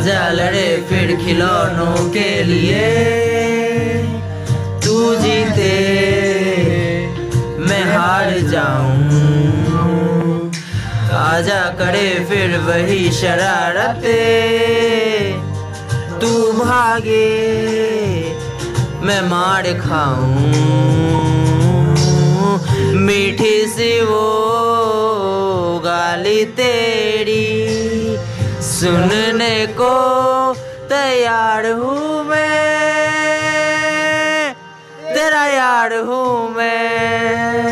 आजा लड़े फिर खिलौनों के लिए। तू जीते, मैं हार जाऊँ। आजा करे फिर वही शरारते। तू भागे, मैं मार खाऊं। मीठी सी वो गाली तेरी। सुनने को तैयार हूँ मैं तेरा यार हूँ मैं।